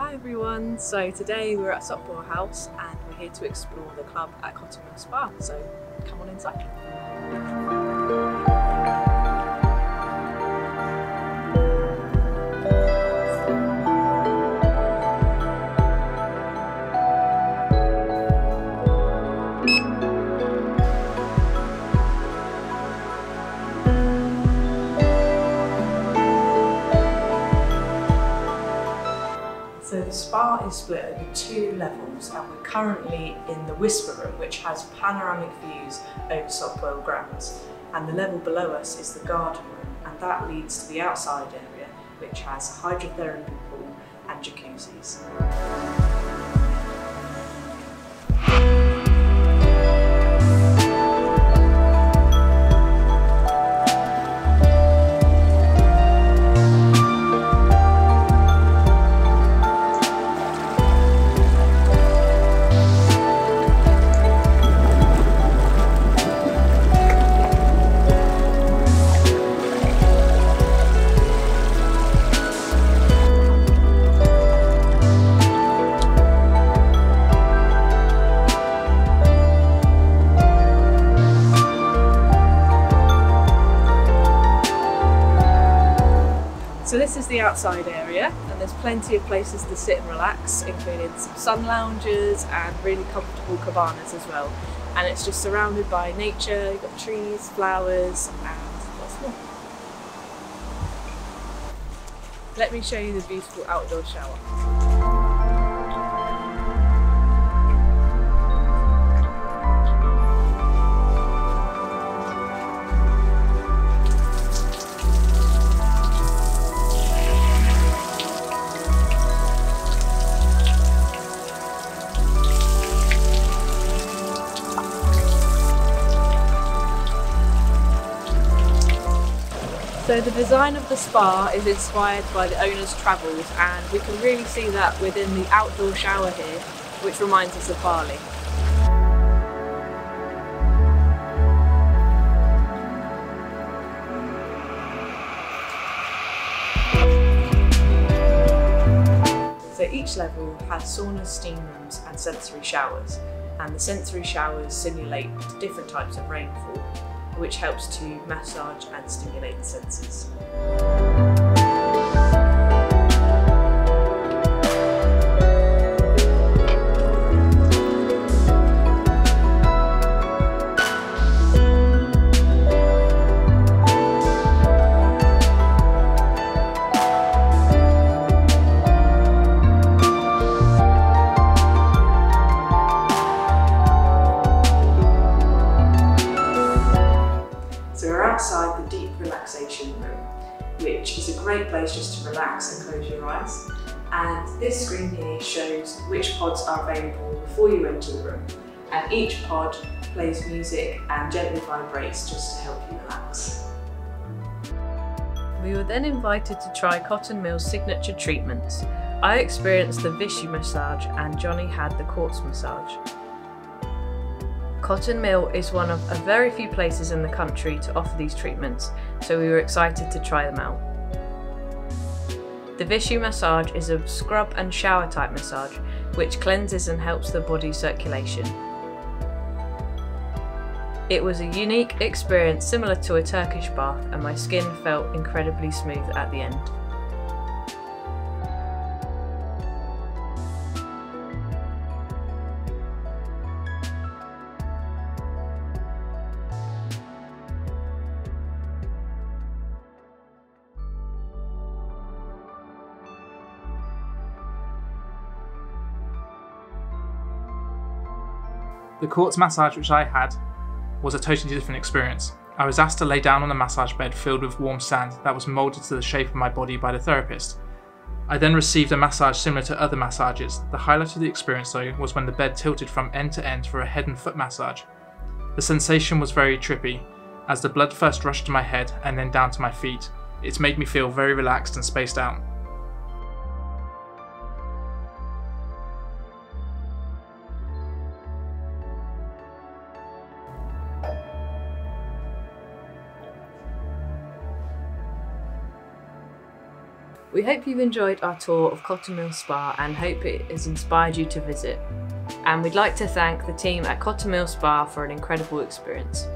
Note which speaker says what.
Speaker 1: Hi everyone, so today we're at Sopwell House and we're here to explore the club at Cottonmill Spa, so come on inside. So the spa is split over two levels and we're currently in the Whisper Room which has panoramic views over Sopwell grounds and the level below us is the garden room and that leads to the outside area which has a hydrotherapy pool and jacuzzis. So this is the outside area and there's plenty of places to sit and relax, including some sun lounges and really comfortable cabanas as well. And it's just surrounded by nature, you've got trees, flowers and lots more. Let me show you the beautiful outdoor shower. So the design of the spa is inspired by the owner's travels and we can really see that within the outdoor shower here, which reminds us of Bali. So each level has saunas, steam rooms and sensory showers and the sensory showers simulate different types of rainfall which helps to massage and stimulate the senses. Just to relax and close your eyes. And this screen here shows which pods are available before you enter the room. And each pod plays music and gently vibrates just to help you relax. We were then invited to try Cotton Mill's signature treatments. I experienced the Vichy massage and Jonny had the quartz massage. Cotton Mill is one of a very few places in the country to offer these treatments, so we were excited to try them out. The Vichy massage is a scrub and shower type massage which cleanses and helps the body circulation. It was a unique experience similar to a Turkish bath and my skin felt incredibly smooth at the end.
Speaker 2: The quartz massage which I had was a totally different experience. I was asked to lay down on a massage bed filled with warm sand that was moulded to the shape of my body by the therapist. I then received a massage similar to other massages. The highlight of the experience though was when the bed tilted from end to end for a head and foot massage. The sensation was very trippy, as the blood first rushed to my head and then down to my feet. It made me feel very relaxed and spaced out.
Speaker 1: We hope you've enjoyed our tour of Cottonmill Spa and hope it has inspired you to visit. And we'd like to thank the team at Cottonmill Spa for an incredible experience.